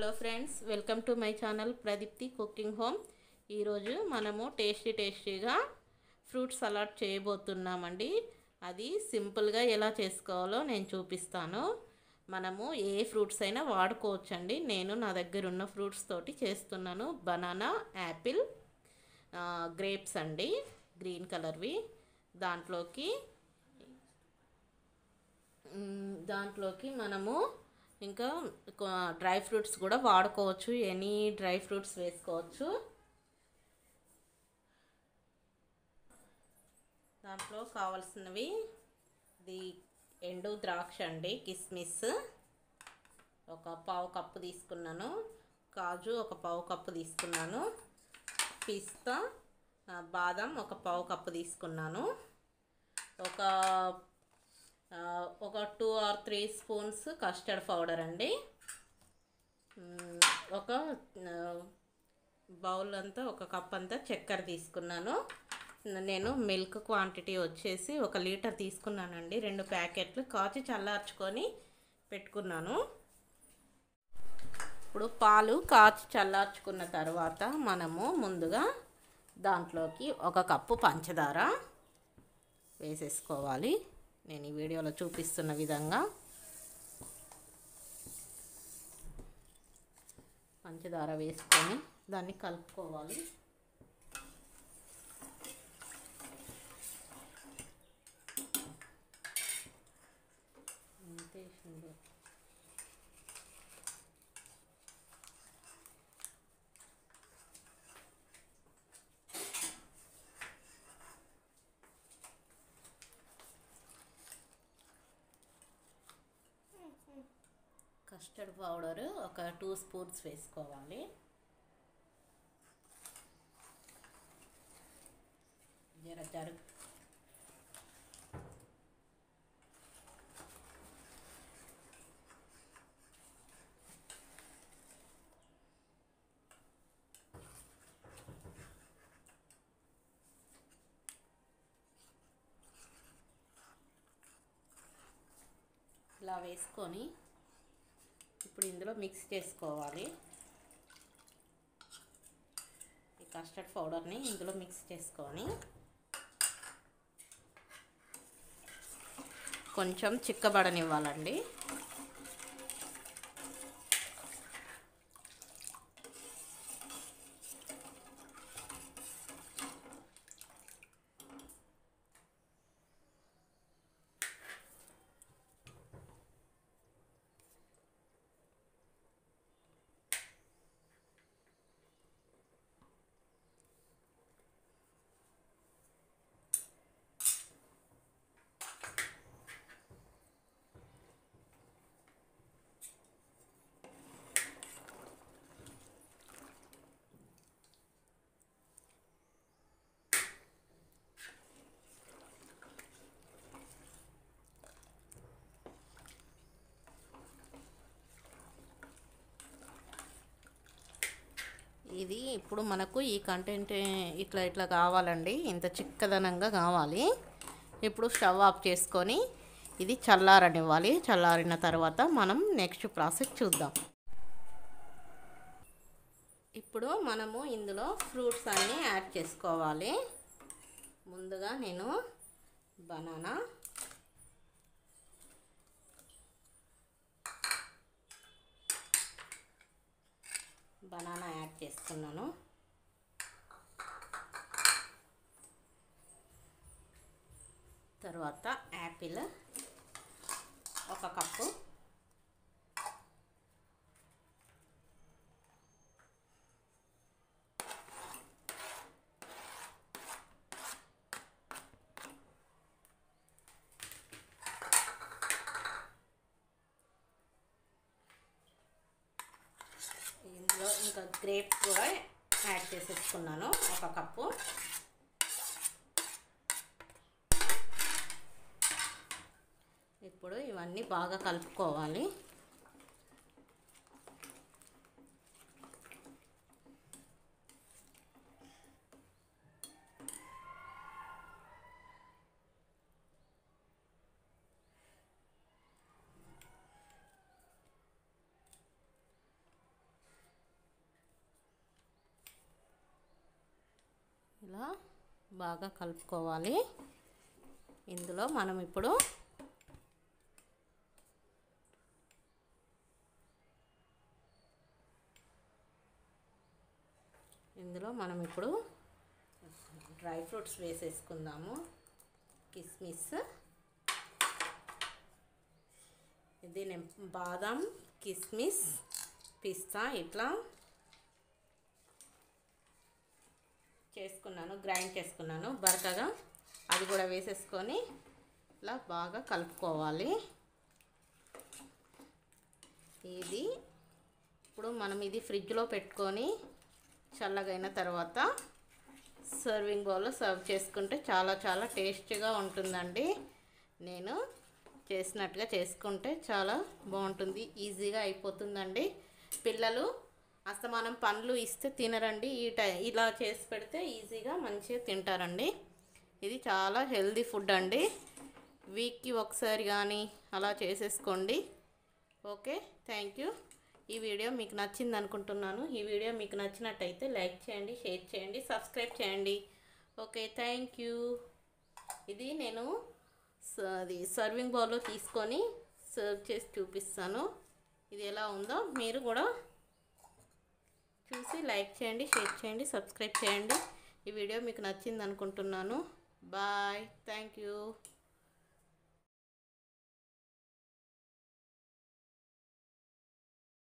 Hello friends welcome to my channel Pradeepthi cooking home. ఈరోజు మనము tasty టేస్టీగా fruit salad చేయబోతున్నామండి. అది సింపుల్గా ఎలా చేసుకోవాలో నేను చూపిస్తాను. మనము ఏ ఫ్రూట్స్ అయినా వాడుకోవచ్చండి. నేను నా దగ్గర ఉన్న ఫ్రూట్స్ తోటి చేస్తున్నాను. బనానా యాపిల్ గ్రేప్స్ అండి. గ్రీన్ కలర్వి. దాంట్లోకి దాంట్లోకి మనము ఇంకా డ్రై ఫ్రూట్స్ కూడా వాడుకోవచ్చు. ఎనీ డ్రై ఫ్రూట్స్ వేసుకోవచ్చు. దాంట్లో కావాల్సినవి ఇది ఎండు ద్రాక్ష అండి కిస్మిస్. ఒక పావు కప్పు తీసుకున్నాను. కాజు ఒక పావు కప్పు తీసుకున్నాను. పిస్తా బాదం ఒక పావు కప్పు తీసుకున్నాను. ఒక ఒక two or three spoons custard powder అండి. ఒక బౌల్ అంతా ఒక కప్ అంతా చక్కెర తీసుకున్నాను. నేను మిల్క్ క్వాంటిటీ వచ్చేసి ఒక లీటర్ తీసుకున్నానండి. రెండు ప్యాకెట్లు కాచి చల్లార్చుకొని పెట్టుకున్నాను. ఇప్పుడు పాలు కాచి చల్లార్చుకున్న తర్వాత మనము ముందుగా దాంట్లోకి ఒక కప్పు పంచదార వేసేసుకోవాలి. నేను ఈ వీడియోలో చూపిస్తున్న విధంగా పంచదార వేసుకొని దాన్ని కలుపుకోవాలి అంతే సుందర్. మస్టర్డ్ పౌడర్ ఒక టూ స్పూన్స్ వేసుకోవాలి. జర జరు ఇలా వేసుకొని ఇప్పుడు ఇందులో మిక్స్ చేసుకోవాలి. ఈ కస్టర్డ్ పౌడర్ని ఇందులో మిక్స్ చేసుకొని కొంచెం చిక్కబడనివ్వాలండి. ఇది ఇప్పుడు మనకు ఈ కంటెంట్ ఇట్లా ఇట్లా కావాలండి. ఇంత చిక్కదనంగా కావాలి. ఇప్పుడు స్టవ్ ఆఫ్ చేసుకొని ఇది చల్లారనివ్వాలి. చల్లారిన తర్వాత మనం నెక్స్ట్ ప్రాసెస్ చూద్దాం. ఇప్పుడు మనము ఇందులో ఫ్రూట్స్ అన్నీ యాడ్ చేసుకోవాలి. ముందుగా నేను బనానా బనానా యాడ్ చేస్తున్నాను. తర్వాత యాపిల్ ఒక కప్పు. ఇందులో ఇంకా గ్రేప్స్ కూడా యాడ్ చేసేసుకున్నాను. ఒక కప్పు. ఇప్పుడు ఇవన్నీ బాగా కలుపుకోవాలి. ఇలా బాగా కలుపుకోవాలి. ఇందులో మనం ఇప్పుడు ఇందులో మనం ఇప్పుడు డ్రై ఫ్రూట్స్ వేసేసుకుందాము. కిస్మిస్. ఇది నేను బాదం కిస్మిస్ పిస్తా ఇట్లా చేసుకున్నాను గ్రైండ్ చేసుకున్నాను. బరకగా అది కూడా వేసేసుకొని ఇలా బాగా కలుపుకోవాలి. ఇది ఇప్పుడు మనం ఇది ఫ్రిడ్జ్లో పెట్టుకొని చల్లగైన తర్వాత సర్వింగ్ బౌల్లో సర్వ్ చేసుకుంటే చాలా చాలా టేస్టీగా ఉంటుందండి. నేను చేసినట్టుగా చేసుకుంటే చాలా బాగుంటుంది ఈజీగా అయిపోతుందండి. పిల్లలు అస్తమానం పండ్లు ఇస్తే తినరండి. ఈ టై ఇలా చేసి పెడితే ఈజీగా మంచిగా తింటారండి. ఇది చాలా హెల్దీ ఫుడ్ అండి. వీక్కి ఒకసారి కానీ అలా చేసేసుకోండి. Okay thank you. ఈ వీడియో మీకు నచ్చింది అనుకుంటున్నాను. ఈ వీడియో మీకు నచ్చినట్టయితే లైక్ చేయండి షేర్ చేయండి సబ్స్క్రైబ్ చేయండి. Okay thank you. ఇది నేను స- అది సర్వింగ్ బౌల్లో తీసుకొని సర్వ్ చేసి చూపిస్తాను. ఇది ఎలా ఉందో మీరు కూడా చూసి లైక్ చేయండి షేర్ చేయండి సబ్స్క్రైబ్ చేయండి. ఈ వీడియో మీకు నచ్చింది అనుకుంటున్నాను బాయ్. Thank you.